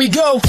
we go.